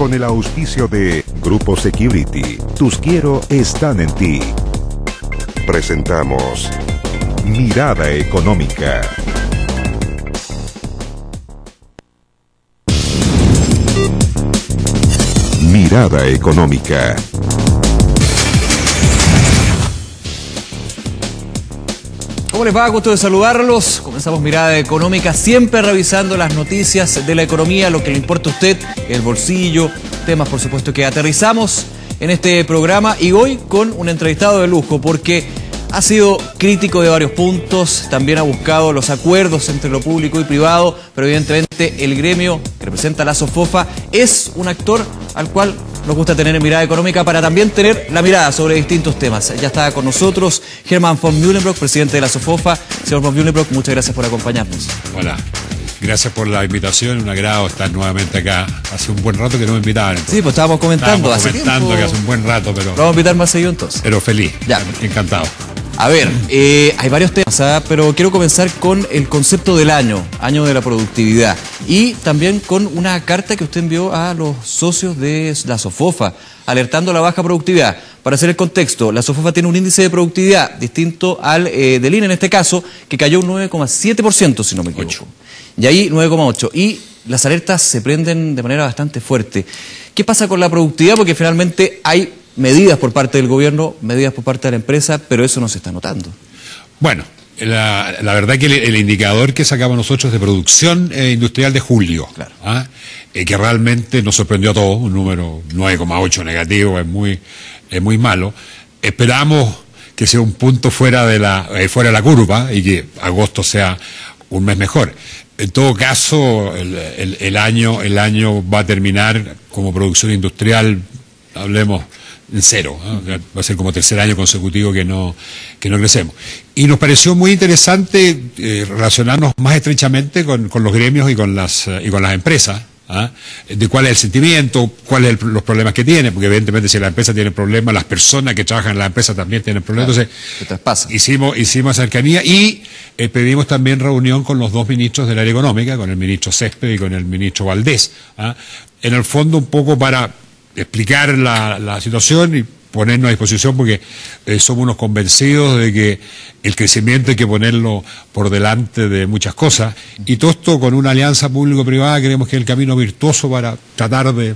con el auspicio de Grupo Security. Tus quiero están en ti. Presentamos Mirada Económica. Mirada Económica. ¿Cómo les va? Gusto de saludarlos. Comenzamos Mirada Económica, siempre revisando las noticias de la economía, lo que le importa a usted, el bolsillo, temas por supuesto que aterrizamos en este programa y hoy con un entrevistado de lujo porque ha sido crítico de varios puntos, también ha buscado los acuerdos entre lo público y privado, pero evidentemente el gremio que representa la SOFOFA es un actor al cual nos gusta tener en mirada económica para también tener la mirada sobre distintos temas. Ya está con nosotros Germán von Mühlenbrock, presidente de la SOFOFA. Señor von Mühlenbrock, muchas gracias por acompañarnos. Hola. Gracias por la invitación, un agrado estar nuevamente acá. Hace un buen rato que no me invitaban. Entonces. Sí, pues estábamos comentando. Estábamos comentando que hace un buen rato, pero. Vamos a invitar más seguido entonces. Pero feliz. Ya. Encantado. A ver, eh, hay varios temas, ¿ah? pero quiero comenzar con el concepto del año, año de la productividad, y también con una carta que usted envió a los socios de la SOFOFA, alertando la baja productividad. Para hacer el contexto, la SOFOFA tiene un índice de productividad distinto al eh, del INE en este caso, que cayó un 9,7%, si no me equivoco. Y ahí 9,8%. Y las alertas se prenden de manera bastante fuerte. ¿Qué pasa con la productividad? Porque finalmente hay medidas por parte del gobierno, medidas por parte de la empresa, pero eso no se está notando. Bueno, la, verdad que el, indicador que sacamos nosotros de producción eh, industrial de julio, ¿ah? eh, que realmente nos sorprendió a todos, un número 9,8 negativo, es muy, es muy malo. Esperamos que sea un punto fuera de la, eh, fuera de la curva y que agosto sea un mes mejor. En todo caso, el, el, año, el año va a terminar como producción industrial, hablemos en cero. Va a ser como tercer año consecutivo que no, que no crecemos. Y nos pareció muy interesante eh, relacionarnos más estrechamente con, con, los gremios y con las, eh, y con las empresas. ¿ah? de cuál es el sentimiento, cuáles son los problemas que tiene, porque evidentemente si la empresa tiene problemas, las personas que trabajan en la empresa también tienen problemas. Entonces, hicimos, hicimos cercanía y eh, pedimos también reunión con los dos ministros del área económica, con el ministro Césped y con el ministro Valdés. ¿ah? En el fondo, un poco para explicar la, situación y ponernos a disposición porque eh, somos unos convencidos de que el crecimiento hay que ponerlo por delante de muchas cosas y todo esto con una alianza público-privada creemos que es el camino virtuoso para tratar de,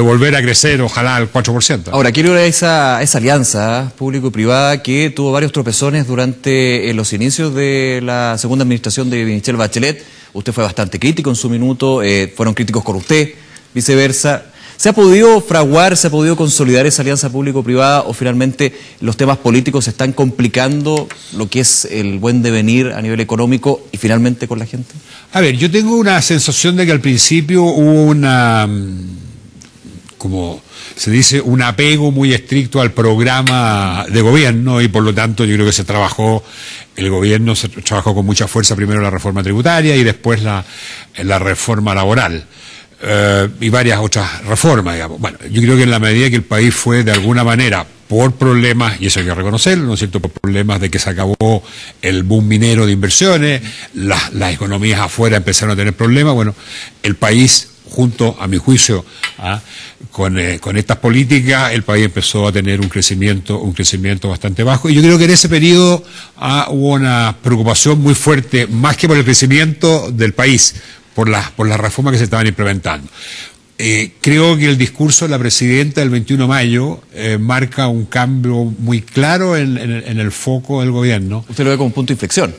volver a crecer, ojalá al 4%. Ahora, quiero ver esa, esa alianza público-privada que tuvo varios tropezones durante eh, los inicios de la segunda administración de Michelle Bachelet. Usted fue bastante crítico en su minuto, eh, fueron críticos con usted, viceversa. ¿Se ha podido fraguar, se ha podido consolidar esa alianza público-privada o finalmente los temas políticos están complicando lo que es el buen devenir a nivel económico y finalmente con la gente? A ver, yo tengo una sensación de que al principio hubo una, como se dice, un apego muy estricto al programa de gobierno y por lo tanto yo creo que se trabajó, el gobierno se trabajó con mucha fuerza primero la reforma tributaria y después la, la reforma laboral. Eh, y varias otras reformas, digamos. Bueno, yo creo que en la medida que el país fue de alguna manera por problemas, y eso hay que reconocerlo, ¿no es cierto?, por problemas de que se acabó el boom minero de inversiones, las, economías afuera empezaron a tener problemas, bueno, el país junto, a mi juicio, ¿ah? con, eh, con, estas políticas, el país empezó a tener un crecimiento, un crecimiento bastante bajo. Y yo creo que en ese periodo ¿ah? hubo una preocupación muy fuerte, más que por el crecimiento del país, por las por las reformas que se estaban implementando. Eh, creo que el discurso de la presidenta del 21 de mayo eh, marca un cambio muy claro en, en, el foco del gobierno. ¿Usted lo ve como un punto de inflexión?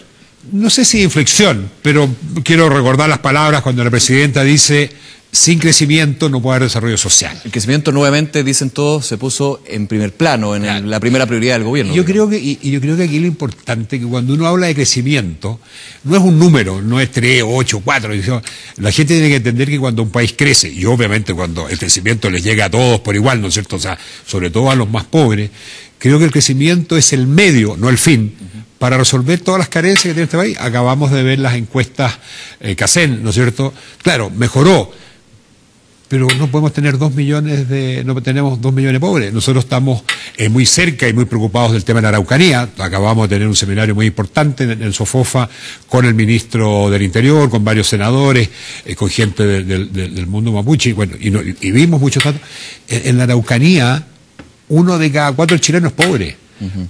No sé si inflexión, pero quiero recordar las palabras cuando la presidenta dice sin crecimiento no puede haber desarrollo social. El crecimiento nuevamente, dicen todos, se puso en primer plano, en la primera prioridad del gobierno. Yo creo que, y, yo creo que aquí lo importante es que cuando uno habla de crecimiento, no es un número, no es 3, 8, 4. La gente tiene que entender que cuando un país crece, y obviamente cuando el crecimiento les llega a todos por igual, ¿no es cierto? O sea, sobre todo a los más pobres, creo que el crecimiento es el medio, no el fin. para resolver todas las carencias que tiene este país. Acabamos de ver las encuestas eh, CACEN, ¿no es cierto? Claro, mejoró, pero no podemos tener dos millones de, no tenemos dos millones de pobres. Nosotros estamos eh, muy cerca y muy preocupados del tema de la Araucanía. Acabamos de tener un seminario muy importante en, Sofofa con el ministro del Interior, con varios senadores, eh, con gente del mundo mapuche, y, bueno, y, vimos muchos datos. En, la Araucanía, uno de cada cuatro chilenos es pobre.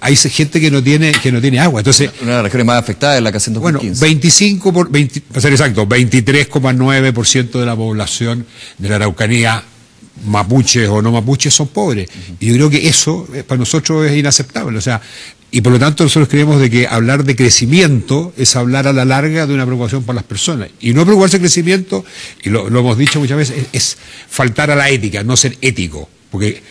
Hay gente que no tiene que no tiene agua. Entonces, una de las regiones más afectadas es la que hace en 2015. Bueno, 25 por 20, para ser exacto, 23,9% de la población de la Araucanía mapuches o no mapuches son pobres. Y yo creo que eso eh, para nosotros es inaceptable. O sea, y por lo tanto nosotros creemos de que hablar de crecimiento es hablar a la larga de una preocupación por las personas. Y no preocuparse de crecimiento, y lo, hemos dicho muchas veces, es, faltar a la ética, no ser ético. Porque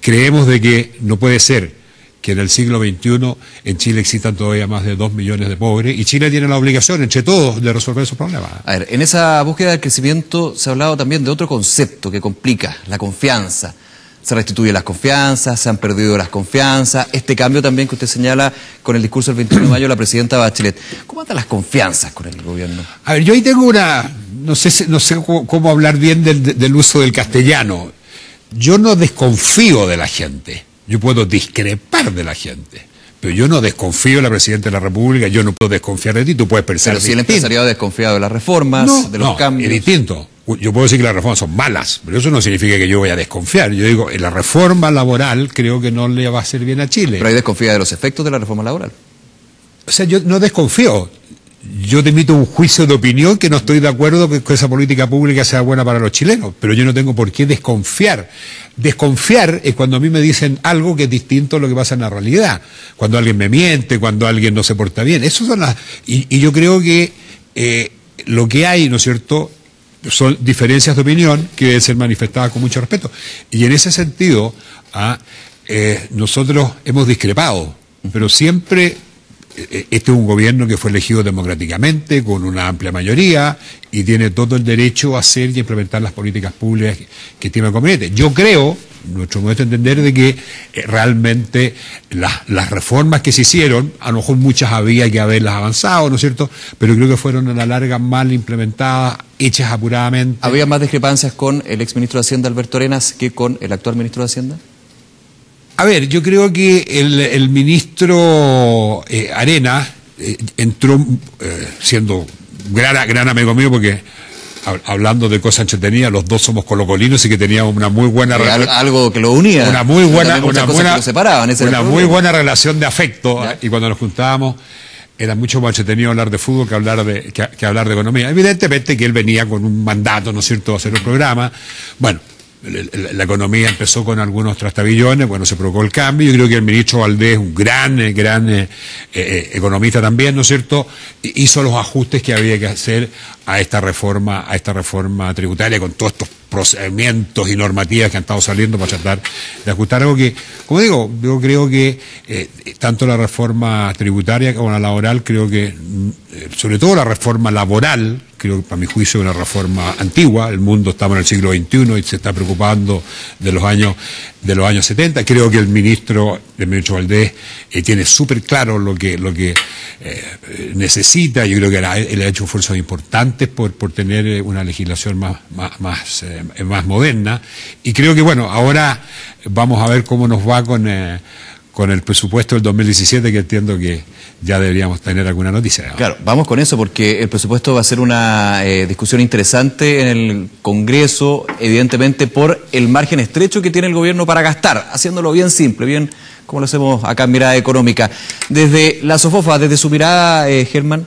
creemos de que no puede ser que en el siglo XXI en Chile existan todavía más de dos millones de pobres y Chile tiene la obligación, entre todos, de resolver esos problemas. A ver, en esa búsqueda del crecimiento se ha hablado también de otro concepto que complica, la confianza. Se restituyen las confianzas, se han perdido las confianzas. Este cambio también que usted señala con el discurso del 21 de mayo de la presidenta Bachelet. ¿Cómo andan las confianzas con el gobierno? A ver, yo ahí tengo una, no sé, no sé cómo, hablar bien del uso del castellano. Yo no desconfío de la gente yo puedo discrepar de la gente. Pero yo no desconfío de la Presidenta de la República, yo no puedo desconfiar de ti, tú puedes pensar Pero si el empresariado ha desconfiado de las reformas, de los cambios. Es distinto. Yo puedo decir que las reformas son malas, pero eso no significa que yo voy a desconfiar. Yo digo, la reforma laboral creo que no le va a hacer bien a Chile. Pero hay desconfía de los efectos de la reforma laboral. O sea, yo no desconfío yo te emito un juicio de opinión que no estoy de acuerdo que, esa política pública sea buena para los chilenos, pero yo no tengo por qué desconfiar. Desconfiar es cuando a mí me dicen algo que es distinto a lo que pasa en la realidad, cuando alguien me miente, cuando alguien no se porta bien. Eso son las y, yo creo que eh, lo que hay, ¿no es cierto? Son diferencias de opinión que deben ser manifestadas con mucho respeto. Y en ese sentido, ah, eh, nosotros hemos discrepado, pero siempre este es un gobierno que fue elegido democráticamente, con una amplia mayoría, y tiene todo el derecho a hacer y implementar las políticas públicas que, tiene conveniente. Yo creo, nuestro de entender, de que eh, realmente las, reformas que se hicieron, a lo mejor muchas había que haberlas avanzado, ¿no es cierto? Pero creo que fueron a la larga mal implementadas, hechas apuradamente. ¿Había más discrepancias con el exministro de Hacienda, Alberto Arenas, que con el actual ministro de Hacienda? A ver, yo creo que el, ministro eh, Arena eh, entró eh, siendo gran, gran amigo mío porque hablando de cosas entretenidas, los dos somos colocolinos y que teníamos una muy buena relación. Algo que lo unía. Una muy buena, una una muy buena relación de afecto. Y cuando nos juntábamos, era mucho más entretenido hablar de fútbol que hablar de, que, hablar de economía. Evidentemente que él venía con un mandato, ¿no es cierto?, a hacer un programa. Bueno, la economía empezó con algunos trastabillones, bueno, se provocó el cambio. Yo creo que el ministro Valdés, un gran, eh, gran eh, eh, economista también, ¿no es cierto?, hizo los ajustes que había que hacer a esta reforma, a esta reforma tributaria con todos estos procedimientos y normativas que han estado saliendo para tratar de ajustar algo que, como digo, yo creo que tanto la reforma tributaria como la laboral, creo que, mm, sobre todo la reforma laboral, creo que para mi juicio es una reforma antigua, el mundo estamos en el siglo XXI y se está preocupando de los años de los años 70. Creo que el ministro, el ministro Valdés, eh, tiene súper claro lo que, lo que eh, necesita. Yo creo que él ha, hecho esfuerzos importantes por, por tener eh, una legislación más, más, más, más moderna. Y creo que, bueno, ahora vamos a ver cómo nos va con con el presupuesto del 2017 que entiendo que ya deberíamos tener alguna noticia. Claro, vamos con eso porque el presupuesto va a ser una eh, discusión interesante en el Congreso, evidentemente por el margen estrecho que tiene el gobierno para gastar, haciéndolo bien simple, bien como lo hacemos acá en Mirada Económica. Desde la SOFOFA, desde su mirada, eh, Germán,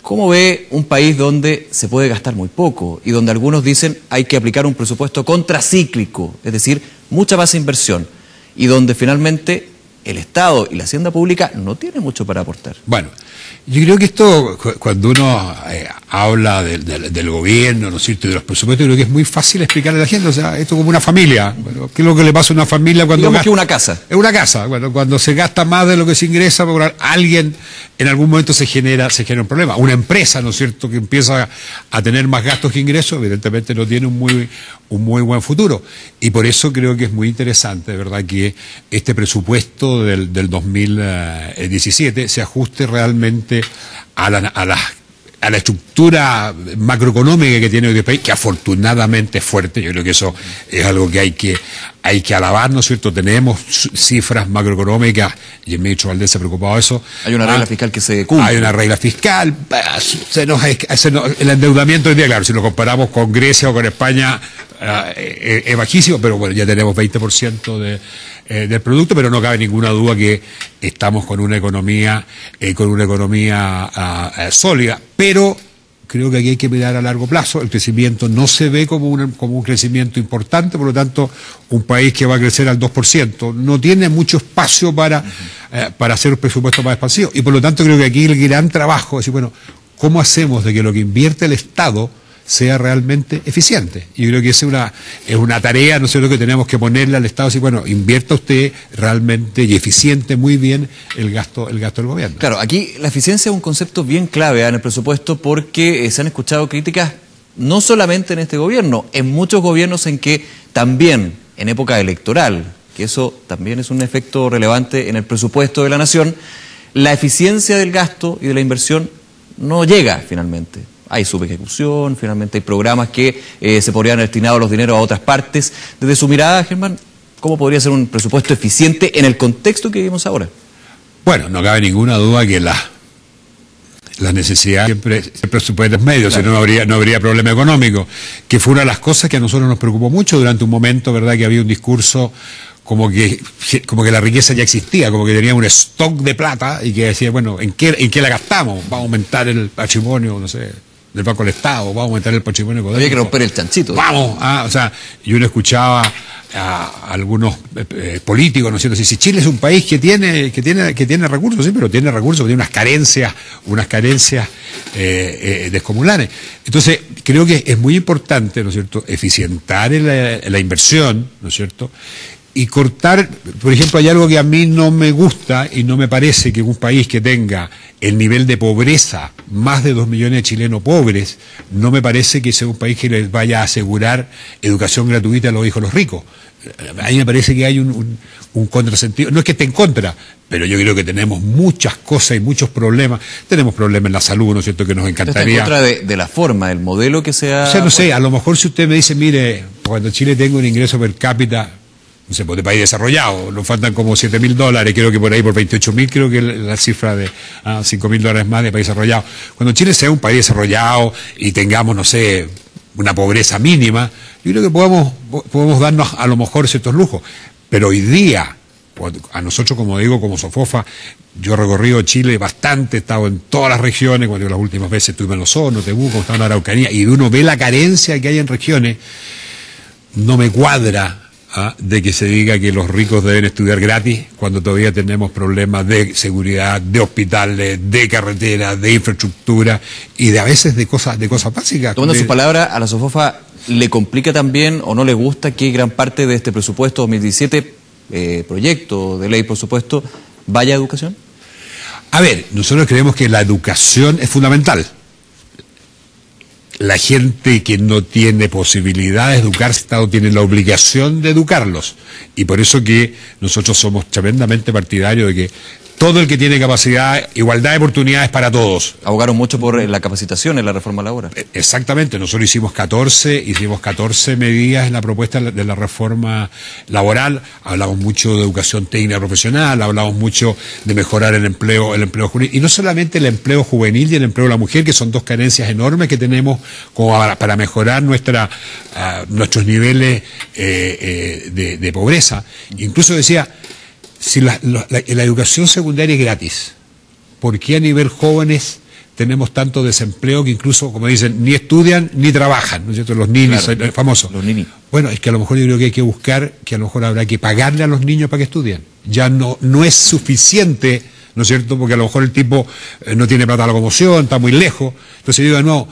¿cómo ve un país donde se puede gastar muy poco y donde algunos dicen hay que aplicar un presupuesto contracíclico, es decir, mucha más inversión, y donde finalmente el Estado y la hacienda pública no tienen mucho para aportar. Bueno, yo creo que esto, cuando uno eh, habla del gobierno, ¿no es cierto?, de los presupuestos, creo que es muy fácil explicarle a la gente. O sea, esto es como una familia. Bueno, ¿Qué es lo que le pasa a una familia cuando. Digamos que una casa. Es una casa. Bueno, cuando se gasta más de lo que se ingresa, alguien en algún momento se genera, se genera un problema. Una empresa, ¿no es cierto?, que empieza a tener más gastos que ingresos, evidentemente no tiene un muy, un muy buen futuro. Y por eso creo que es muy interesante, verdad, que este presupuesto del, del 2017 se ajuste realmente a, las a la estructura macroeconómica que tiene hoy el país, que afortunadamente es fuerte, yo creo que eso es algo que hay que, hay que alabar, ¿no es cierto? Tenemos cifras macroeconómicas, y el ministro Valdés se ha preocupado de eso. Hay una regla ah, fiscal que se cumple. Hay una regla fiscal, se nos, el endeudamiento hoy día, claro, si lo comparamos con Grecia o con España, eh, es bajísimo, pero bueno, ya tenemos 20% de eh, del producto, pero no cabe ninguna duda que estamos con una economía, eh, con una economía ah, eh, sólida, pero creo que aquí hay que mirar a largo plazo. El crecimiento no se ve como un, como un crecimiento importante, por lo tanto, un país que va a crecer al 2% no tiene mucho espacio para, para hacer un presupuesto más expansivo. Y por lo tanto, creo que aquí el gran trabajo es decir, bueno, ¿cómo hacemos de que lo que invierte el Estado sea realmente eficiente. Y yo creo que esa es una, es una tarea, ¿no sé lo que tenemos que ponerle al Estado, así, bueno, invierta usted realmente y eficiente muy bien el gasto, el gasto del gobierno. Claro, aquí la eficiencia es un concepto bien clave ¿eh? en el presupuesto porque eh, se han escuchado críticas no solamente en este gobierno, en muchos gobiernos en que también en época electoral, que eso también es un efecto relevante en el presupuesto de la nación, la eficiencia del gasto y de la inversión no llega finalmente hay subejecución, finalmente hay programas que eh, se podrían haber destinado los dineros a otras partes. Desde su mirada, Germán, ¿cómo podría ser un presupuesto eficiente en el contexto que vivimos ahora? Bueno, no cabe ninguna duda que la, las necesidades siempre, siempre supuestos medios, si no, no habría, no habría problema económico, que fue una de las cosas que a nosotros nos preocupó mucho durante un momento, ¿verdad?, que había un discurso como que, como que la riqueza ya existía, como que tenía un stock de plata y que decía, bueno, ¿en qué, en qué la gastamos? ¿Va a aumentar el patrimonio? No sé, del Banco del Estado, vamos a aumentar el patrimonio económico. Había que romper el chanchito. Vamos, ah, o sea, yo uno escuchaba a algunos eh, eh, políticos, ¿no es cierto? Si, Chile es un país que tiene, que tiene, que tiene recursos, sí, pero tiene recursos, tiene unas carencias, unas carencias eh, descomunales. Entonces, creo que es muy importante, ¿no es cierto?, eficientar la, la inversión, ¿no es cierto?, y cortar, por ejemplo, hay algo que a mí no me gusta y no me parece que un país que tenga el nivel de pobreza, más de dos millones de chilenos pobres, no me parece que sea un país que les vaya a asegurar educación gratuita a los hijos de los ricos. A mí me parece que hay un, contrasentido, no es que esté en contra, pero yo creo que tenemos muchas cosas y muchos problemas. Tenemos problemas en la salud, ¿no es cierto?, que nos encantaría. Está en contra de, la forma, del modelo que sea. O sea, no sé, a lo mejor si usted me dice, mire, cuando Chile tenga un ingreso per cápita no sé, pues, de país desarrollado, nos faltan como 7 mil dólares, creo que por ahí por 28 mil, creo que la cifra de ah, 5 mil dólares más de país desarrollado. Cuando Chile sea un país desarrollado y tengamos, no sé, una pobreza mínima, yo creo que podemos, podemos darnos a lo mejor ciertos lujos. Pero hoy día, a nosotros, como digo, como Sofofa, yo he recorrido Chile bastante, he estado en todas las regiones, cuando las últimas veces estuve en Osorno, Temuco, estaba en Araucanía, y uno ve la carencia que hay en regiones, no me cuadra ¿ah? de que se diga que los ricos deben estudiar gratis cuando todavía tenemos problemas de seguridad, de hospitales, de carreteras, de infraestructura y de a veces de cosas, de cosas básicas. Tomando su palabra, a la SOFOFA le complica también o no le gusta que gran parte de este presupuesto 2017, eh, proyecto de ley por supuesto, vaya a educación. A ver, nosotros creemos que la educación es fundamental la gente que no tiene posibilidad de educarse, el Estado tiene la obligación de educarlos. Y por eso que nosotros somos tremendamente partidarios de que todo el que tiene capacidad, igualdad de oportunidades para todos. Abogaron mucho por la capacitación en la reforma laboral. Eh, exactamente, nosotros hicimos 14, hicimos 14 medidas en la propuesta de la reforma laboral, hablamos mucho de educación técnica profesional, hablamos mucho de mejorar el empleo, el empleo juvenil, y no solamente el empleo juvenil y el empleo de la mujer, que son dos carencias enormes que tenemos como para, mejorar nuestra, ah, nuestros niveles eh, eh, de, de pobreza. Incluso decía, si la, educación secundaria es gratis, ¿por qué a nivel jóvenes tenemos tanto desempleo que incluso, como dicen, ni estudian ni trabajan, ¿no es cierto? Los niños, famosos. Los niños. Bueno, es que a lo mejor yo creo que hay que buscar, que a lo mejor habrá que pagarle a los niños para que estudien. Ya no, no es suficiente, ¿no es cierto? Porque a lo mejor el tipo eh, no tiene plata de locomoción, está muy lejos. Entonces yo digo, no,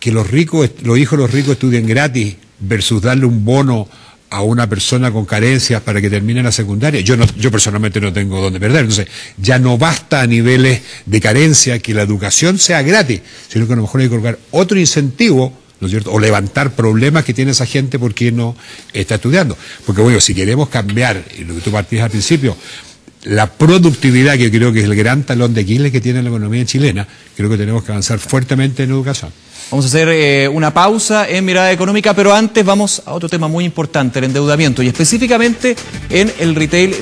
que los ricos, los hijos de los ricos estudien gratis versus darle un bono a una persona con carencias para que termine la secundaria, yo, no, yo personalmente no tengo dónde perder. Entonces, ya no basta a niveles de carencia que la educación sea gratis, sino que a lo mejor hay que colocar otro incentivo, ¿no es cierto? O levantar problemas que tiene esa gente porque no está estudiando. Porque, bueno, si queremos cambiar, lo que tú partías al principio, la productividad, que creo que es el gran talón de Aquiles que tiene la economía chilena, creo que tenemos que avanzar fuertemente en educación. Vamos a hacer eh, una pausa en mirada económica, pero antes vamos a otro tema muy importante, el endeudamiento, y específicamente en el retail